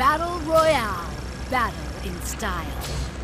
Battle Royale. Battle in style.